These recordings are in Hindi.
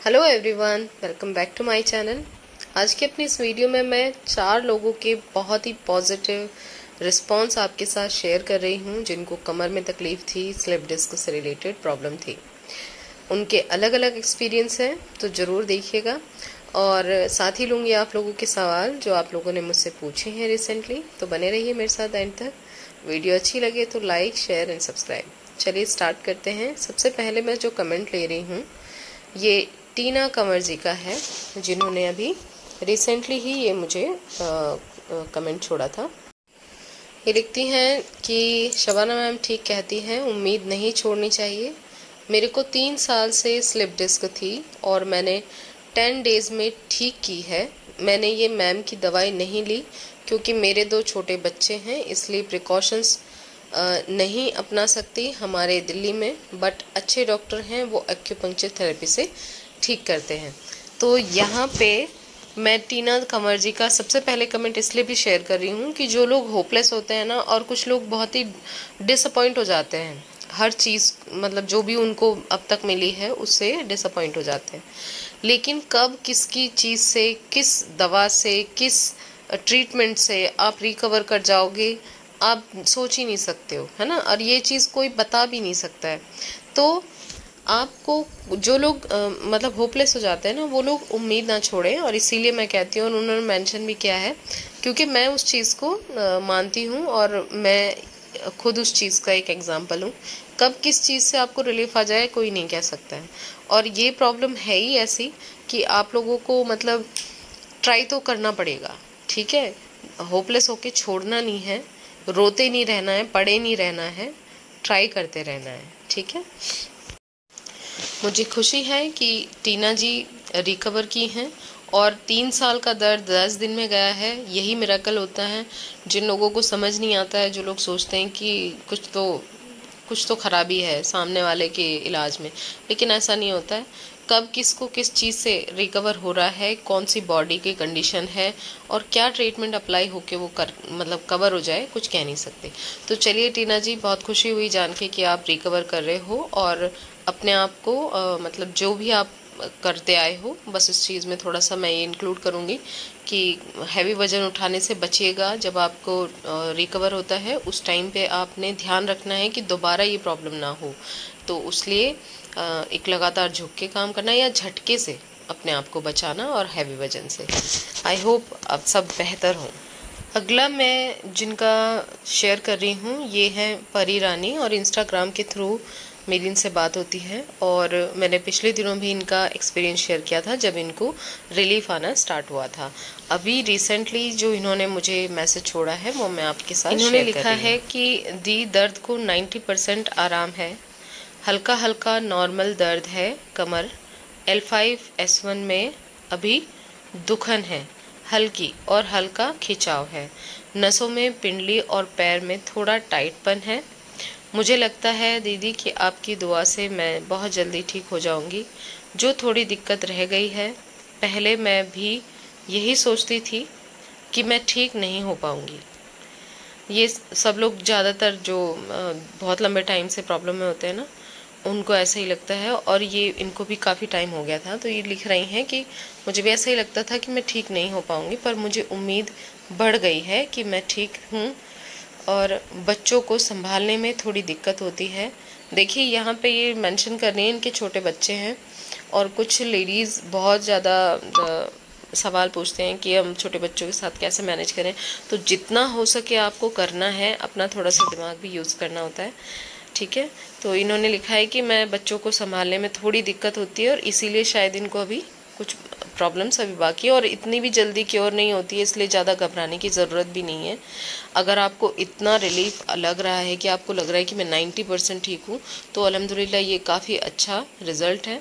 Hello everyone welcome back to my channel आज की अपनी इस वीडियो में मैं चार लोगों के बहुत ही पॉजिटिव रिस्पांस आपके साथ शेयर कर रही हूँ, जिनको कमर में तकलीफ़ थी स्लिप डिस्क से रिलेटेड प्रॉब्लम थी। उनके अलग अलग एक्सपीरियंस हैं तो ज़रूर देखिएगा। और साथ ही लूँगी आप लोगों के सवाल, जो आप लोगों ने मुझसे पूछे हैं रिसेंटली तो बने रहिए मेरे साथ एंड तक। वीडियो अच्छी लगे तो लाइक शेयर एंड सब्सक्राइब चलिए स्टार्ट करते हैं। सबसे पहले मैं जो कमेंट ले रही हूँ, ये टीना कंवर जी का है, जिन्होंने अभी रिसेंटली ही ये मुझे कमेंट छोड़ा था। ये लिखती हैं कि, शबाना मैम ठीक कहती हैं, उम्मीद नहीं छोड़नी चाहिए। मेरे को तीन साल से स्लिप डिस्क थी और मैंने टेन डेज़ में ठीक की है। मैंने ये मैम की दवाई नहीं ली क्योंकि मेरे दो छोटे बच्चे हैं, इसलिए प्रिकॉशंस नहीं अपना सकती हमारे दिल्ली में। बट अच्छे डॉक्टर हैं, वो एक्यूपंक्चर थेरेपी से ठीक करते हैं। तो यहाँ पे मैं टीना कंवर जी का सबसे पहले कमेंट इसलिए भी शेयर कर रही हूँ कि जो लोग होपलेस होते हैं ना और कुछ लोग बहुत ही डिसअपॉइंट हो जाते हैं। हर चीज़ मतलब जो भी उनको अब तक मिली है, उससे डिसअपॉइंट हो जाते हैं। लेकिन कब किसकी चीज़ से, किस दवा से, किस ट्रीटमेंट से आप रिकवर कर जाओगे, आप सोच ही नहीं सकते हो, है ना? और ये चीज़ कोई बता भी नहीं सकता है। तो आपको जो लोग मतलब होपलेस हो जाते हैं ना, वो लोग उम्मीद ना छोड़ें और इसीलिए मैं कहती हूँ और उन्होंने मेंशन भी किया है क्योंकि मैं उस चीज़ को मानती हूँ और मैं खुद उस चीज़ का एक एग्ज़ाम्पल हूँ। कब किस चीज़ से आपको रिलीफ आ जाए, कोई नहीं कह सकता है। और ये प्रॉब्लम है ही ऐसी कि आप लोगों को मतलब ट्राई तो करना पड़ेगा, ठीक है? होपलेस होके छोड़ना नहीं है, रोते नहीं रहना है, पड़े नहीं रहना है ट्राई करते रहना है, ठीक है? मुझे खुशी है कि टीना जी रिकवर की हैं और तीन साल का दर्द दस दिन में गया है। यही मेराकल होता है। जिन लोगों को समझ नहीं आता है, जो लोग सोचते हैं कि कुछ तो कुछ तो खराबी है सामने वाले के इलाज में, लेकिन ऐसा नहीं होता है। कब किसको किस चीज़ से रिकवर हो रहा है, कौन सी बॉडी की कंडीशन है और क्या ट्रीटमेंट अप्लाई होके वो कर मतलब कवर हो जाए, कुछ कह नहीं सकते। तो चलिए टीना जी, बहुत खुशी हुई जान के कि आप रिकवर कर रहे हो और अपने आप को मतलब जो भी आप करते आए हो, बस इस चीज़ में थोड़ा सा मैं ये इंक्लूड करूँगी कि हैवी वज़न उठाने से बचिएगा जब आपको रिकवर होता है, उस टाइम पे आपने ध्यान रखना है कि दोबारा ये प्रॉब्लम ना हो। तो उसलिए एक लगातार झुक के काम करना या झटके से अपने आप को बचाना और हैवी वज़न से। आई होप आप सब बेहतर हों। अगला मैं जिनका शेयर कर रही हूँ, ये हैं परी रानी और इंस्टाग्राम के थ्रू मेरी इनसे बात होती है और मैंने पिछले दिनों भी इनका एक्सपीरियंस शेयर किया था जब इनको रिलीफ आना स्टार्ट हुआ था। अभी रिसेंटली जो इन्होंने मुझे मैसेज छोड़ा है वो मैं आपके साथ इन्होंने लिखा है कि दी दर्द को 90 परसेंट आराम है हल्का हल्का नॉर्मल दर्द है कमर एल फाइव एस वन में अभी दुखन है हल्की और हल्का खिंचाव है नसों में पिंडली और पैर में थोड़ा टाइटपन है मुझे लगता है दीदी कि आपकी दुआ से मैं बहुत जल्दी ठीक हो जाऊँगी। जो थोड़ी दिक्कत रह गई है, पहले मैं भी यही सोचती थी कि मैं ठीक नहीं हो पाऊँगी। ये सब लोग ज़्यादातर जो बहुत लंबे टाइम से प्रॉब्लम में होते हैं ना, उनको ऐसा ही लगता है और ये, इनको भी काफ़ी टाइम हो गया था। तो ये लिख रही हैं कि मुझे भी ऐसा ही लगता था कि मैं ठीक नहीं हो पाऊँगी, पर मुझे उम्मीद बढ़ गई है कि मैं ठीक हूँ। और बच्चों को संभालने में थोड़ी दिक्कत होती है। देखिए, यहाँ पे ये मेंशन कर रही हैं, इनके छोटे बच्चे हैं और कुछ लेडीज़ बहुत ज़्यादा सवाल पूछते हैं कि हम छोटे बच्चों के साथ कैसे मैनेज करें। तो जितना हो सके आपको करना है, अपना थोड़ा सा दिमाग भी यूज़ करना होता है। ठीक है? तो इन्होंने लिखा है कि मैं बच्चों को संभालने में थोड़ी दिक्कत होती है और इसीलिए शायद इनको अभी कुछ प्रॉब्लम्स अभी बाकी है और इतनी भी जल्दी क्योर नहीं होती है, इसलिए ज़्यादा घबराने की ज़रूरत भी नहीं है। अगर आपको इतना रिलीफ लग रहा है कि आपको लग रहा है कि मैं 90 परसेंट ठीक हूँ तो अलहमदिल्ला ये काफ़ी अच्छा रिज़ल्ट है।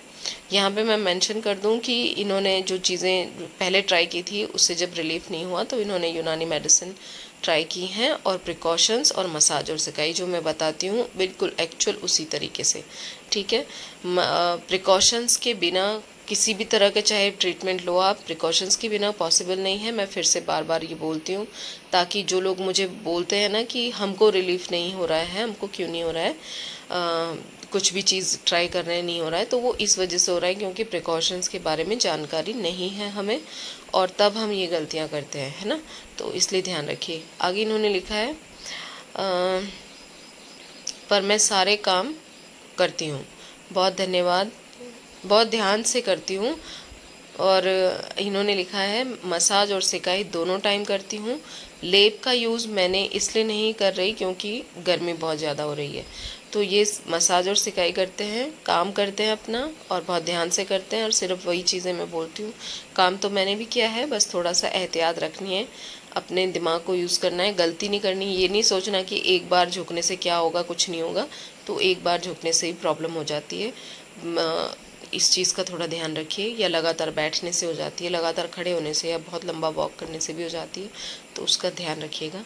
यहाँ पे मैं मेंशन कर दूँ कि इन्होंने जो चीज़ें पहले ट्राई की थी, उससे जब रिलीफ नहीं हुआ तो इन्होंने यूनानी मेडिसिन ट्राई की हैं और प्रिकॉशंस और मसाज और सिकाई, जो मैं बताती हूँ, बिल्कुल एक्चुअल उसी तरीके से। ठीक है? प्रिकॉशंस के बिना किसी भी तरह के चाहे ट्रीटमेंट लो आप प्रिकॉशंस के बिना पॉसिबल नहीं है। मैं फिर से बार बार ये बोलती हूँ ताकि जो लोग मुझे बोलते हैं ना कि हमको रिलीफ नहीं हो रहा है हमको क्यों नहीं हो रहा है आ, कुछ भी चीज़ ट्राई कर रहे नहीं हो रहा है तो वो इस वजह से हो रहा है क्योंकि प्रिकॉशंस के बारे में जानकारी नहीं है हमें और तब हम ये गलतियाँ करते हैं है ना? तो इसलिए ध्यान रखिए। आगे इन्होंने लिखा है आ, पर मैं सारे काम करती हूँ। बहुत धन्यवाद। बहुत ध्यान से करती हूँ और इन्होंने लिखा है, मसाज और सिकाई दोनों टाइम करती हूँ। लेप का यूज़ मैंने इसलिए नहीं कर रही क्योंकि गर्मी बहुत ज़्यादा हो रही है। तो ये मसाज और सिकाई करते हैं, काम करते हैं अपना और बहुत ध्यान से करते हैं और सिर्फ़ वही चीज़ें मैं बोलती हूँ। काम तो मैंने भी किया है, बस थोड़ा सा एहतियात रखनी है, अपने दिमाग को यूज़ करना है, गलती नहीं करनी, ये नहीं सोचना कि एक बार झुकने से क्या होगा, कुछ नहीं होगा तो एक बार झुकने से ही प्रॉब्लम हो जाती है। इस चीज़ का थोड़ा ध्यान रखिए, या लगातार बैठने से हो जाती है, लगातार खड़े होने से या बहुत लंबा वॉक करने से भी हो जाती है तो उसका ध्यान रखिएगा।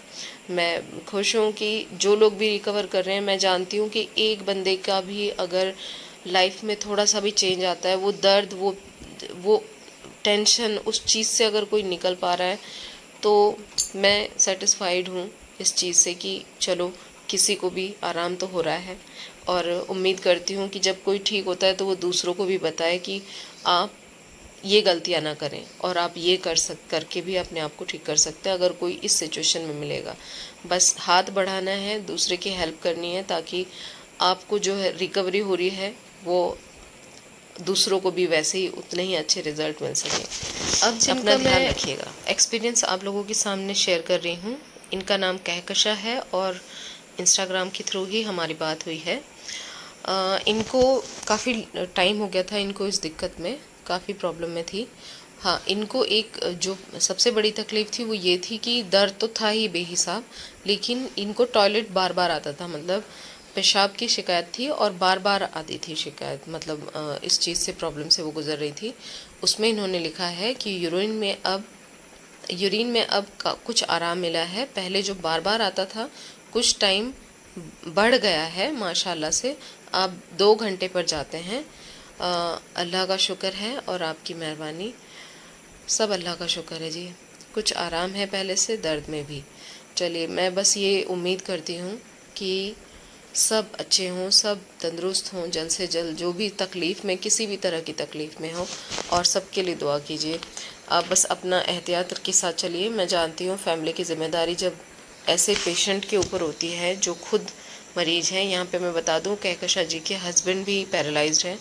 मैं खुश हूँ कि जो लोग भी रिकवर कर रहे हैं, मैं जानती हूँ कि एक बंदे का भी अगर लाइफ में थोड़ा सा भी चेंज आता है, वो दर्द, वो वो टेंशन उस चीज़ से अगर कोई निकल पा रहा है तो मैं सेटिस्फाइड हूँ इस चीज़ से कि चलो किसी को भी आराम तो हो रहा है। और उम्मीद करती हूँ कि जब कोई ठीक होता है तो वो दूसरों को भी बताए कि आप ये गलतियाँ ना करें और आप ये कर सक करके भी अपने आप को ठीक कर सकते हैं अगर कोई इस सिचुएशन में मिलेगा। बस हाथ बढ़ाना है दूसरे की हेल्प करनी है ताकि आपको जो है रिकवरी हो रही है वो दूसरों को भी वैसे ही उतने ही अच्छे रिज़ल्ट मिल सके। अब अपना ध्यान रखिएगा। एक्सपीरियंस आप लोगों के सामने शेयर कर रही हूँ इनका नाम कहकशा है और इंस्टाग्राम के थ्रू ही हमारी बात हुई है। आ, इनको काफ़ी टाइम हो गया था इनको इस दिक्कत में काफ़ी प्रॉब्लम में थी। हाँ इनको एक जो सबसे बड़ी तकलीफ़ थी वो ये थी कि दर्द तो था ही बेहिसाब लेकिन इनको टॉयलेट बार बार आता था मतलब पेशाब की शिकायत थी और बार बार आती थी शिकायत मतलब इस चीज़ से प्रॉब्लम से वो गुजर रही थी। उसमें इन्होंने लिखा है कि यूरिन में अब यूरिन में अब कुछ आराम मिला है। पहले जो बार बार आता था कुछ टाइम बढ़ गया है, माशाल्लाह से। आप दो घंटे पर जाते हैं। अल्लाह का शुक्र है और आपकी मेहरबानी। सब अल्लाह का शुक्र है जी। कुछ आराम है पहले से, दर्द में भी। चलिए, मैं बस ये उम्मीद करती हूँ कि सब अच्छे हों, सब तंदुरुस्त हों, जल्द से जल्द जो भी तकलीफ़ में, किसी भी तरह की तकलीफ़ में हो, और सबके लिए दुआ कीजिए। आप बस अपना एहतियात के साथ चलिए। मैं जानती हूँ फैमिली की ज़िम्मेदारी जब ऐसे पेशेंट के ऊपर होती है जो खुद मरीज़ हैं। यहाँ पे मैं बता दूँ, कहकशा जी के हस्बैंड भी पैरालाइज्ड हैं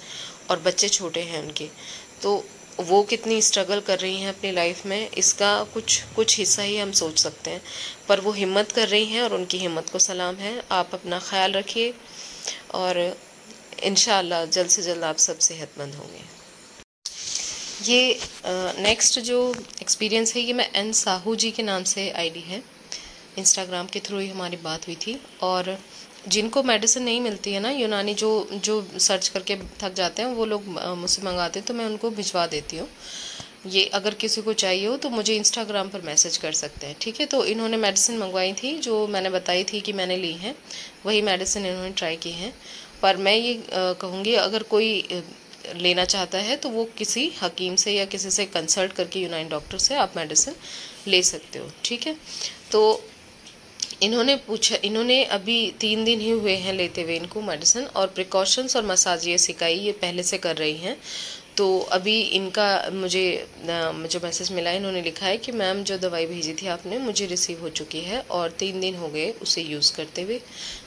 और बच्चे छोटे हैं उनके। तो वो कितनी स्ट्रगल कर रही हैं अपनी लाइफ में, इसका कुछ कुछ हिस्सा ही हम सोच सकते हैं। पर वो हिम्मत कर रही हैं और उनकी हिम्मत को सलाम है। आप अपना ख्याल रखिए और इन जल्द से जल्द आप सब सेहतमंद होंगे। ये नेक्स्ट जो एक्सपीरियंस है, ये मैं एन साहू जी के नाम से आईडी है। इंस्टाग्राम के थ्रू ही हमारी बात हुई थी और जिनको मेडिसिन नहीं मिलती है ना यूनानी जो जो सर्च करके थक जाते हैं, वो लोग मुझसे मंगाते हैं तो मैं उनको भिजवा देती हूँ। ये अगर किसी को चाहिए हो तो मुझे इंस्टाग्राम पर मैसेज कर सकते हैं, ठीक है? तो इन्होंने मेडिसिन मंगवाई थी, जो मैंने बताई थी कि मैंने ली हैं, वही मेडिसिन इन्होंने ट्राई की हैं। पर मैं ये कहूँगी, अगर कोई लेना चाहता है तो वो किसी हकीम से या किसी से कंसल्ट करके यूनाइन डॉक्टर से आप मेडिसिन ले सकते हो, ठीक है? तो इन्होंने पूछा, इन्होंने अभी तीन दिन ही हुए हैं लेते हुए इनको मेडिसिन और प्रिकॉशंस और मसाज ये सिकाई ये पहले से कर रही हैं। तो अभी इनका मुझे जो मैसेज मिला है, इन्होंने लिखा है कि मैम जो दवाई भेजी थी आपने, मुझे रिसीव हो चुकी है और तीन दिन हो गए उसे यूज़ करते हुए।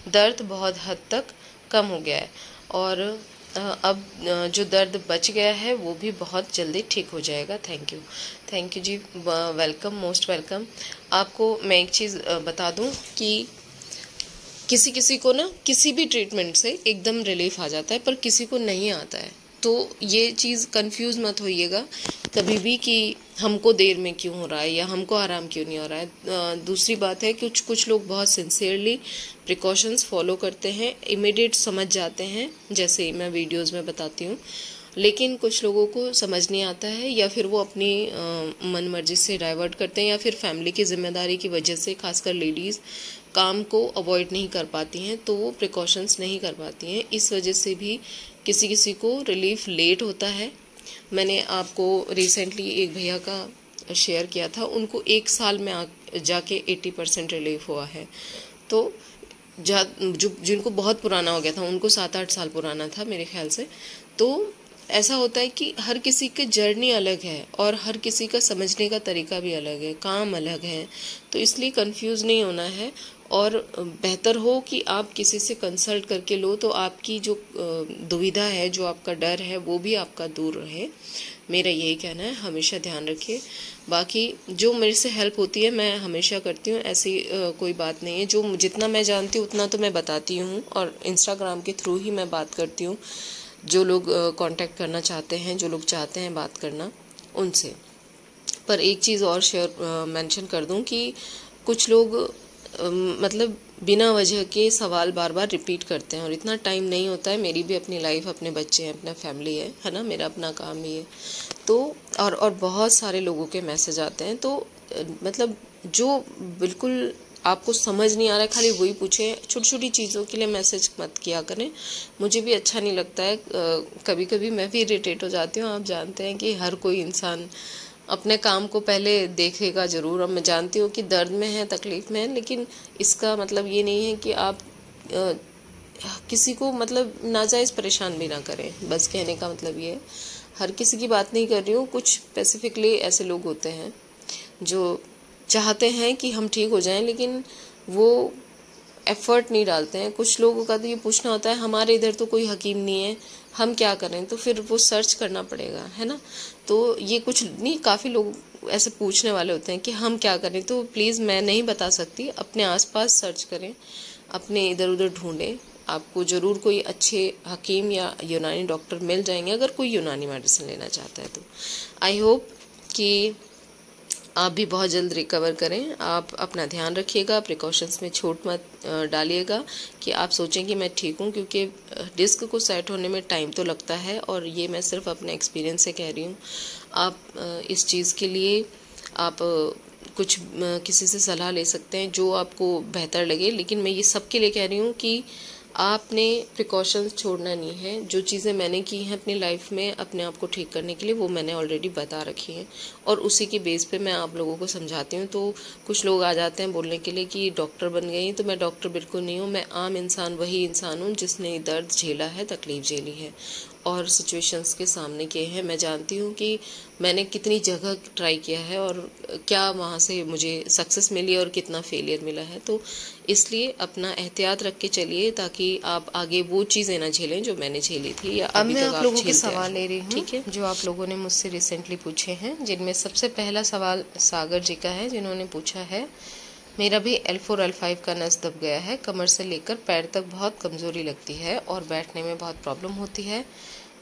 दर्द बहुत हद तक कम हो गया है और अब जो दर्द बच गया है, वो भी बहुत जल्दी ठीक हो जाएगा। Thank you thank you ji welcome most welcome आपको मैं एक चीज़ बता दूँ कि किसी किसी को ना, किसी भी ट्रीटमेंट से एकदम रिलीफ आ जाता है, पर किसी को नहीं आता है। तो ये चीज़ कंफ्यूज मत होइएगा। कभी भी कि हमको देर में क्यों हो रहा है या हमको आराम क्यों नहीं हो रहा है। दूसरी बात है कुछ कुछ लोग बहुत सिंसियरली प्रिकॉशंस फॉलो करते हैं इमिडिएट समझ जाते हैं, जैसे मैं वीडियोस में बताती हूँ। लेकिन कुछ लोगों को समझ नहीं आता है या फिर वो अपनी मन मर्ज़ी से डाइवर्ट करते हैं या फिर फैमिली की ज़िम्मेदारी की वजह से, खासकर लेडीज़ काम को अवॉइड नहीं कर पाती हैं तो वो प्रिकॉशंस नहीं कर पाती हैं। इस वजह से भी किसी किसी को रिलीफ लेट होता है। मैंने आपको रिसेंटली एक भैया का शेयर किया था, उनको एक साल में आ जाके 80 परसेंट रिलीफ हुआ है। तो जा, जो, जिनको बहुत पुराना हो गया था, उनको सात आठ साल पुराना था मेरे ख्याल से तो ऐसा होता है कि हर किसी की जर्नी अलग है और हर किसी का समझने का तरीका भी अलग है, काम अलग है। तो इसलिए कंफ्यूज नहीं होना है और बेहतर हो कि आप किसी से कंसल्ट करके लो तो आपकी जो दुविधा है, जो आपका डर है, वो भी आपका दूर रहे। मेरा यही कहना है, हमेशा ध्यान रखिए। बाकी जो मेरे से हेल्प होती है, मैं हमेशा करती हूँ, ऐसी कोई बात नहीं है। जो जितना मैं जानती हूँ, उतना तो मैं बताती हूँ और इंस्टाग्राम के थ्रू ही मैं बात करती हूँ। जो लोग कांटेक्ट करना चाहते हैं, जो लोग चाहते हैं बात करना, उनसे। पर एक चीज़ और शेयर मेंशन कर दूँ कि कुछ लोग मतलब बिना वजह के सवाल बार बार रिपीट करते हैं और इतना टाइम नहीं होता है, मेरी भी अपनी लाइफ, अपने बच्चे हैं, अपना फैमिली है है ना? मेरा अपना काम भी है। तो और और बहुत सारे लोगों के मैसेज आते हैं। तो मतलब जो बिल्कुल आपको समझ नहीं आ रहा है, खाली वही पूछे छोटी छोटी चीज़ों के लिए मैसेज मत किया करें। मुझे भी अच्छा नहीं लगता है। कभी कभी मैं भी इरीटेट हो जाती हूँ। आप जानते हैं कि हर कोई इंसान अपने काम को पहले देखेगा ज़रूर। और मैं जानती हूँ कि दर्द में है तकलीफ़ में है लेकिन इसका मतलब ये नहीं है कि आप आ, किसी को मतलब नाजायज़ परेशान भी ना करें। बस कहने का मतलब ये है। हर किसी की बात नहीं कर रही हूँ। कुछ स्पेसिफिकली ऐसे लोग होते हैं जो चाहते हैं कि हम ठीक हो जाएँ लेकिन वो एफर्ट नहीं डालते हैं। कुछ लोगों का तो ये पूछना होता है हमारे इधर तो कोई हकीम नहीं है। हम क्या करें तो फिर वो सर्च करना पड़ेगा, है ना? तो ये कुछ नहीं, काफ़ी लोग ऐसे पूछने वाले होते हैं कि हम क्या करें तो प्लीज़ मैं नहीं बता सकती, अपने आसपास सर्च करें, अपने इधर उधर ढूंढें। आपको ज़रूर कोई अच्छे हकीम या यूनानी डॉक्टर मिल जाएँगे, अगर कोई यूनानी मेडिसिन लेना चाहता है तो। आई होप कि आप भी बहुत जल्द रिकवर करें। आप अपना ध्यान रखिएगा प्रिकॉशंस में छोट मत डालिएगा कि आप सोचें कि मैं ठीक हूँ, क्योंकि डिस्क को सेट होने में टाइम तो लगता है और ये मैं सिर्फ़ अपने एक्सपीरियंस से कह रही हूँ। आप इस चीज़ के लिए आप कुछ किसी से सलाह ले सकते हैं जो आपको बेहतर लगे, लेकिन मैं ये सबके लिए कह रही हूँ कि आपने प्रिकॉशंस छोड़ना नहीं है। जो चीज़ें मैंने की हैं अपनी लाइफ में, अपने आप को ठीक करने के लिए, वो मैंने ऑलरेडी बता रखी हैं। और उसी के बेस पे मैं आप लोगों को समझाती हूँ। तो कुछ लोग आ जाते हैं बोलने के लिए कि डॉक्टर बन गई तो मैं डॉक्टर बिल्कुल नहीं हूँ। मैं आम इंसान, वही इंसान हूँ जिसने दर्द झेला है, तकलीफ़ झेली है। और सिचुएशंस के सामने किए हैं। मैं जानती हूँ कि मैंने कितनी जगह ट्राई किया है और क्या वहाँ से मुझे सक्सेस मिली और कितना फेलियर मिला है। तो इसलिए अपना एहतियात रख के चलिए ताकि आप आगे वो चीज़ें ना झेलें जो मैंने झेली थी या अब मैं आप लोगों के सवाल ले रही हूँ ठीक है? जो आप लोगों ने मुझसे रिसेंटली पूछे हैं जिनमें सबसे पहला सवाल सागर जी का है जिन्होंने पूछा है मेरा भी एल फोर एल फाइव का नस दब गया है। कमर से लेकर पैर तक बहुत कमज़ोरी लगती है और बैठने में बहुत प्रॉब्लम होती है।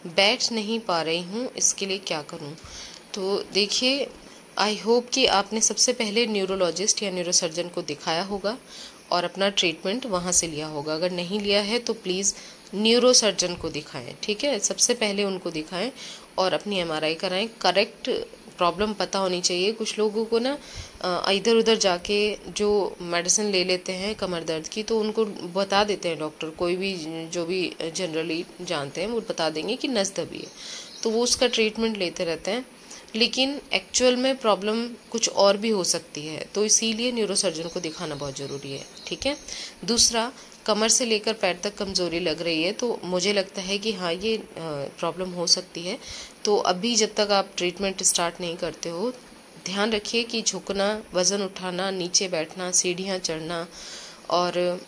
बैठ नहीं पा रही हूँ, इसके लिए क्या करूँ? तो देखिए आई होप कि आपने सबसे पहले न्यूरोलॉजिस्ट या न्यूरोसर्जन को दिखाया होगा और अपना ट्रीटमेंट वहाँ से लिया होगा। अगर नहीं लिया है तो प्लीज़ न्यूरोसर्जन को दिखाएँ, ठीक है? सबसे पहले उनको दिखाएँ और अपनी एमआरआई कराएँ। करेक्ट प्रॉब्लम पता होनी चाहिए। कुछ लोगों को ना इधर उधर जाके जो मेडिसिन ले लेते हैं कमर दर्द की तो उनको बता देते हैं डॉक्टर कोई भी जो भी जनरली जानते हैं, वो बता देंगे कि नस दबी है। तो वो उसका ट्रीटमेंट लेते रहते हैं। लेकिन एक्चुअल में प्रॉब्लम कुछ और भी हो सकती है। तो इसीलिए न्यूरोसर्जन को दिखाना बहुत ज़रूरी है। ठीक है? दूसरा कमर से लेकर पैर तक कमज़ोरी लग रही है तो मुझे लगता है कि हाँ ये प्रॉब्लम हो सकती है। तो अभी जब तक आप ट्रीटमेंट स्टार्ट नहीं करते हो, ध्यान रखिए कि झुकना, वज़न उठाना, नीचे बैठना, सीढ़ियाँ चढ़ना और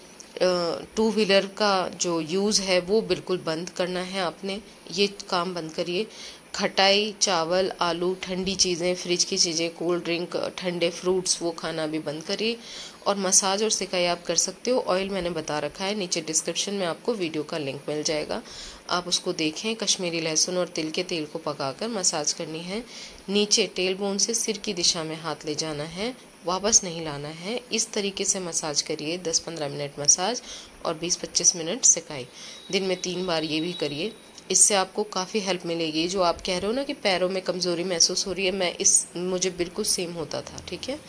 टू व्हीलर का जो यूज़ है, वो बिल्कुल बंद करना है आपने। ये काम बंद करिए। खटाई, चावल, आलू, ठंडी चीज़ें फ्रिज की चीज़ें कोल्ड ड्रिंक ठंडे फ्रूट्स वो खाना भी बंद करिए। और मसाज और सिकाई आप कर सकते हो। ऑयल मैंने बता रखा है। नीचे डिस्क्रिप्शन में आपको वीडियो का लिंक मिल जाएगा। आप उसको देखें। कश्मीरी लहसुन और तिल के तेल को पकाकर मसाज करनी है। नीचे टेल बोन से सिर की दिशा में हाथ ले जाना है। वापस नहीं लाना है। इस तरीके से मसाज करिए। 10-15 मिनट मसाज और 20-25 मिनट सिकाई। दिन में तीन बार ये भी करिए। इससे आपको काफ़ी हेल्प मिलेगी। जो आप कह रहे हो ना कि पैरों में कमज़ोरी महसूस हो रही है, मैं इस, मुझे बिल्कुल सेम होता था। ठीक है?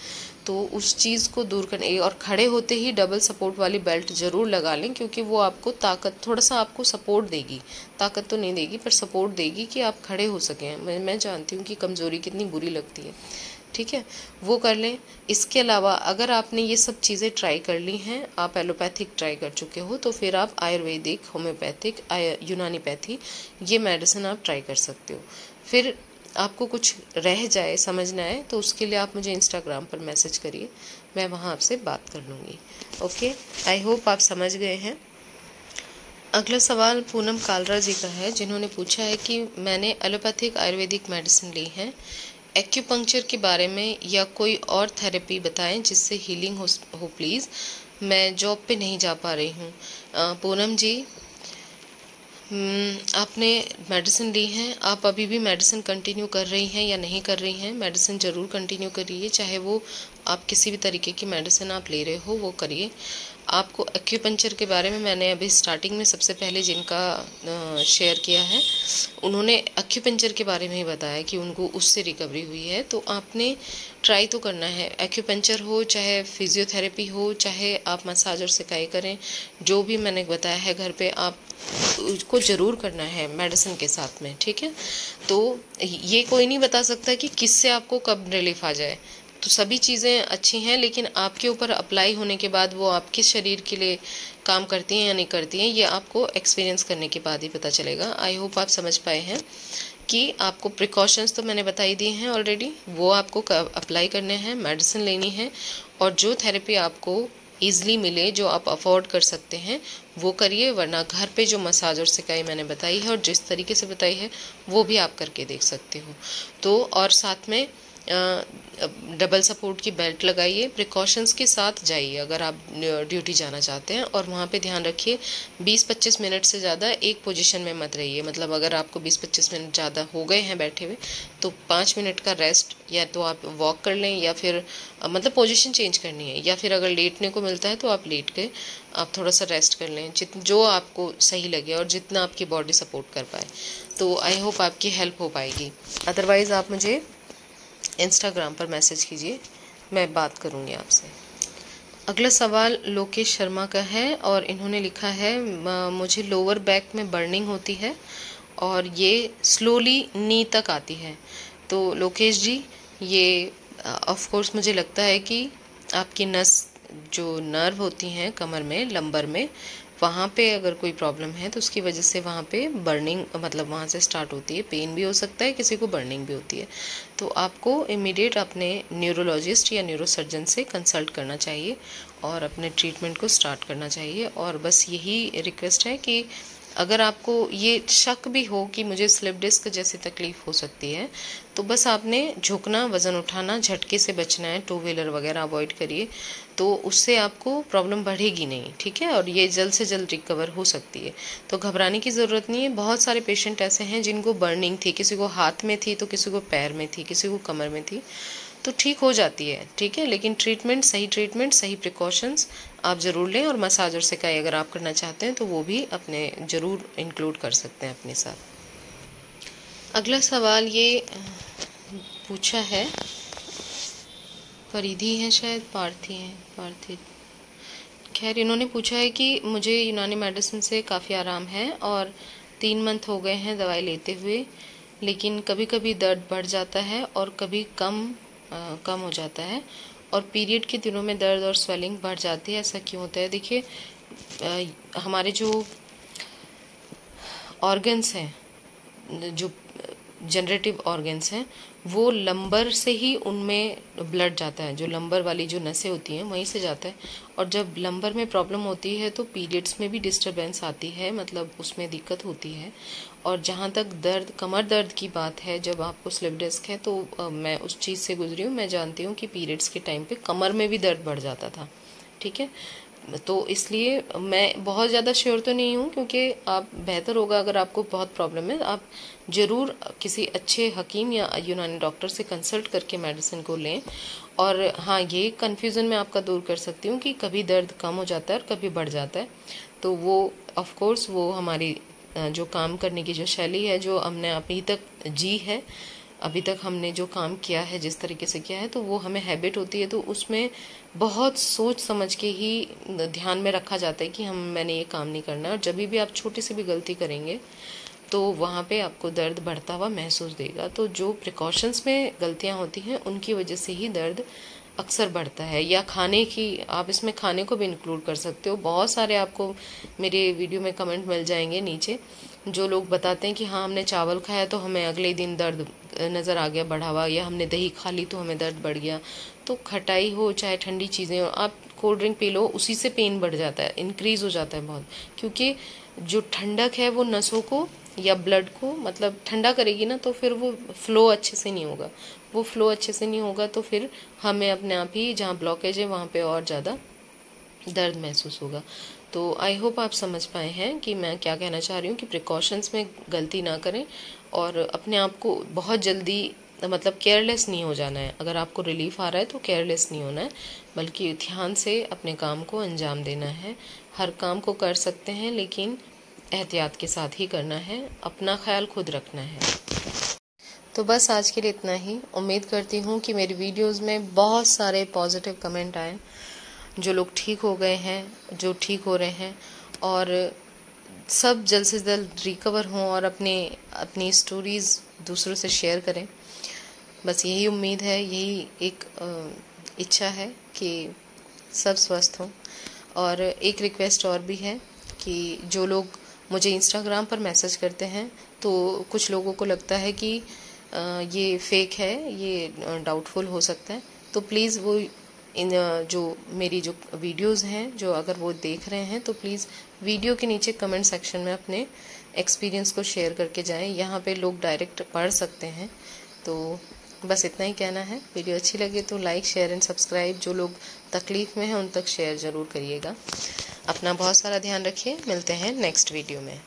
तो उस चीज़ को दूर करने और खड़े होते ही डबल सपोर्ट वाली बेल्ट ज़रूर लगा लें, क्योंकि वो आपको ताकत, थोड़ा सा आपको सपोर्ट देगी। ताकत तो नहीं देगी, पर सपोर्ट देगी कि आप खड़े हो सकें। मैं मैं जानती हूँ कि कमज़ोरी कितनी बुरी लगती है। ठीक है? वो कर लें। इसके अलावा अगर आपने ये सब चीज़ें ट्राई कर ली हैं, आप एलोपैथिक ट्राई कर चुके हो तो फिर आप आयुर्वेदिक होम्योपैथिक यूनानी पैथी, ये मेडिसिन आप ट्राई कर सकते हो। फिर आपको कुछ रह जाए समझना है तो उसके लिए आप मुझे इंस्टाग्राम पर मैसेज करिए मैं वहाँ आपसे बात कर लूँगी। ओके आई होप आप समझ गए हैं। अगला सवाल पूनम कालरा जी का है जिन्होंने पूछा है कि मैंने एलोपैथिक आयुर्वेदिक मेडिसिन ली है। एक्यूपंक्चर के बारे में या कोई और थेरेपी बताएँ जिससे हीलिंग हो, हो प्लीज़ मैं जॉब पे नहीं जा पा रही हूँ। पूनम जी आपने मेडिसिन ली है। आप अभी भी मेडिसिन कंटिन्यू कर रही हैं या नहीं कर रही हैं? मेडिसिन ज़रूर कंटिन्यू करिए, चाहे वो आप किसी भी तरीके की मेडिसिन आप ले रहे हो, वो करिए। आपको एक्यूपंचर के बारे में मैंने अभी स्टार्टिंग में सबसे पहले जिनका शेयर किया है, उन्होंने एक्यूपंचर के बारे में ही बताया कि उनको उससे रिकवरी हुई है। तो आपने ट्राई तो करना है। एक्यूपंचर हो, चाहे फिजियोथेरेपी हो, चाहे आप मसाज और सिकाई करें, जो भी मैंने बताया है घर पे, आप उसको ज़रूर करना है मेडिसिन के साथ में, ठीक है? तो ये कोई नहीं बता सकता कि किससे आपको कब रिलीफ आ जाए। तो सभी चीज़ें अच्छी हैं, लेकिन आपके ऊपर अप्लाई होने के बाद वो आपके शरीर के लिए काम करती हैं या नहीं करती हैं, ये आपको एक्सपीरियंस करने के बाद ही पता चलेगा। आई होप आप समझ पाए हैं कि आपको प्रिकॉशंस तो मैंने बताई दी हैं ऑलरेडी वो आपको अप्लाई करने हैं मेडिसिन लेनी है, और जो थेरेपी आपको ईज़िली मिले, जो आप अफोर्ड कर सकते हैं वो करिए, वरना घर पे जो मसाज और सिकाई मैंने बताई है और जिस तरीके से बताई है, वो भी आप करके देख सकते हो। तो और साथ में डबल सपोर्ट की बेल्ट लगाइए प्रिकॉशंस के साथ जाइए अगर आप ड्यूटी जाना चाहते हैं और वहाँ पे ध्यान रखिए 20-25 मिनट से ज़्यादा एक पोजीशन में मत रहिए। मतलब अगर आपको 20-25 मिनट ज़्यादा हो गए हैं बैठे हुए तो पाँच मिनट का रेस्ट या तो आप वॉक कर लें या फिर मतलब पोजिशन चेंज करनी है या फिर अगर लेटने को मिलता है तो आप लेट के आप थोड़ा सा रेस्ट कर लें। जित, जो आपको सही लगे और जितना आपकी बॉडी सपोर्ट कर पाए। तो आई होप आपकी हेल्प हो पाएगी। अदरवाइज़ आप मुझे इंस्टाग्राम पर मैसेज कीजिए, मैं बात करूँगी आपसे। अगला सवाल लोकेश शर्मा का है और इन्होंने लिखा है मुझे लोअर बैक में बर्निंग होती है और ये स्लोली नी तक आती है। तो लोकेश जी, ये ऑफ़ कोर्स मुझे लगता है कि आपकी नस, जो नर्व होती हैं कमर में लंबर में वहाँ पे अगर कोई प्रॉब्लम है तो उसकी वजह से वहाँ पे बर्निंग मतलब वहाँ से स्टार्ट होती है। पेन भी हो सकता है, किसी को बर्निंग भी होती है। तो आपको इमीडिएट अपने न्यूरोलॉजिस्ट या न्यूरोसर्जन से कंसल्ट करना चाहिए और अपने ट्रीटमेंट को स्टार्ट करना चाहिए। और बस यही रिक्वेस्ट है कि अगर आपको ये शक भी हो कि मुझे स्लिप डिस्क जैसी तकलीफ़ हो सकती है तो बस आपने झुकना, वज़न उठाना, झटके से बचना है टू व्हीलर वगैरह अवॉइड करिए तो उससे आपको प्रॉब्लम बढ़ेगी नहीं, ठीक है? और ये जल्द से जल्द रिकवर हो सकती है। तो घबराने की ज़रूरत नहीं है। बहुत सारे पेशेंट ऐसे हैं जिनको बर्निंग थी, किसी को हाथ में थी तो किसी को पैर में थी, किसी को कमर में थी। तो ठीक हो जाती है, ठीक है? लेकिन ट्रीटमेंट सही ट्रीटमेंट सही प्रिकॉशंस आप ज़रूर लें और मसाज और सिकाई अगर आप करना चाहते हैं तो वो भी अपने ज़रूर इंक्लूड कर सकते हैं अपने साथ। अगला सवाल ये पूछा है। परिधि हैं शायद, पार्थी हैं, पार्थी। खैर, इन्होंने पूछा है कि मुझे यूनानी मेडिसिन से काफ़ी आराम है और तीन मंथ हो गए हैं दवाई लेते हुए, लेकिन कभी कभी दर्द बढ़ जाता है और कभी कम कम हो जाता है। और पीरियड के दिनों में दर्द और स्वेलिंग बढ़ जाती है, ऐसा क्यों होता है? देखिए हमारे जो ऑर्गन्स हैं, जो जनरेटिव ऑर्गन्स हैं वो लंबर से ही उनमें ब्लड जाता है, जो लंबर वाली जो नसें होती हैं, वहीं से जाता है। और जब लंबर में प्रॉब्लम होती है तो पीरियड्स में भी डिस्टरबेंस आती है मतलब उसमें दिक्कत होती है। और जहाँ तक दर्द, कमर दर्द की बात है, जब आपको स्लिप डिस्क है तो मैं उस चीज़ से गुजरी हूँ। मैं जानती हूँ कि पीरियड्स के टाइम पे कमर में भी दर्द बढ़ जाता था, ठीक है? तो इसलिए मैं बहुत ज़्यादा श्योर तो नहीं हूँ, क्योंकि आप बेहतर होगा अगर आपको बहुत प्रॉब्लम है। आप ज़रूर किसी अच्छे हकीम या यूनानी डॉक्टर से कंसल्ट करके मेडिसिन को लें। और हाँ ये कन्फ्यूज़न मैं आपका दूर कर सकती हूँ कि कभी दर्द कम हो जाता है और कभी बढ़ जाता है। तो वो ऑफ़ कोर्स वो हमारी जो काम करने की जो शैली है, जो हमने अभी तक जी है अभी तक हमने जो काम किया है, जिस तरीके से किया है तो वो हमें हैबिट होती है तो उसमें बहुत सोच समझ के ही ध्यान में रखा जाता है कि हम, मैंने ये काम नहीं करना है। और जब भी आप छोटी सी भी गलती करेंगे तो वहाँ पे आपको दर्द बढ़ता हुआ महसूस देगा। तो जो प्रिकॉशंस में गलतियाँ होती हैं, उनकी वजह से ही दर्द अक्सर बढ़ता है। या खाने की, आप इसमें खाने को भी इंक्लूड कर सकते हो। बहुत सारे आपको मेरे वीडियो में कमेंट मिल जाएँगे नीचे, जो लोग बताते हैं कि हाँ हमने चावल खाया तो हमें अगले दिन दर्द नज़र आ गया बढ़ा हुआ या हमने दही खा ली तो हमें दर्द बढ़ गया। तो खटाई हो, चाहे ठंडी चीज़ें हो, आप कोल्ड ड्रिंक पी लो, उसी से पेन बढ़ जाता है इंक्रीज हो जाता है बहुत। क्योंकि जो ठंडक है वो नसों को या ब्लड को मतलब ठंडा करेगी ना तो फिर वो फ्लो अच्छे से नहीं होगा। वो फ्लो अच्छे से नहीं होगा तो फिर हमें अपने आप ही जहाँ ब्लॉकेज है, वहाँ पे और ज़्यादा दर्द महसूस होगा। तो आई होप आप समझ पाए हैं कि मैं क्या कहना चाह रही हूँ कि प्रिकॉशंस में गलती ना करें और अपने आप को बहुत जल्दी मतलब केयरलेस नहीं हो जाना है। अगर आपको रिलीफ आ रहा है तो केयरलेस नहीं होना है, बल्कि ध्यान से अपने काम को अंजाम देना है। हर काम को कर सकते हैं, लेकिन एहतियात के साथ ही करना है, अपना ख्याल खुद रखना है। तो बस आज के लिए इतना ही। उम्मीद करती हूँ कि मेरी वीडियोस में बहुत सारे पॉजिटिव कमेंट आए। जो लोग ठीक हो गए हैं, जो ठीक हो रहे हैं, और सब जल्द से जल्द रिकवर हों और अपने, अपनी स्टोरीज़ दूसरों से शेयर करें। बस यही उम्मीद है, यही एक इच्छा है कि सब स्वस्थ हों। और एक रिक्वेस्ट और भी है कि जो लोग मुझे इंस्टाग्राम पर मैसेज करते हैं तो कुछ लोगों को लगता है कि ये फेक है, ये डाउटफुल हो सकता है। तो प्लीज़ वो इन जो मेरी जो वीडियोस हैं, जो अगर वो देख रहे हैं तो प्लीज़ वीडियो के नीचे कमेंट सेक्शन में अपने एक्सपीरियंस को शेयर करके जाएँ। यहाँ पे लोग डायरेक्ट पढ़ सकते हैं। तो बस इतना ही कहना है। वीडियो अच्छी लगे तो लाइक, शेयर एंड सब्सक्राइब। जो लोग तकलीफ़ में हैं, उन तक शेयर ज़रूर करिएगा। अपना बहुत सारा ध्यान रखिए। मिलते हैं नेक्स्ट वीडियो में।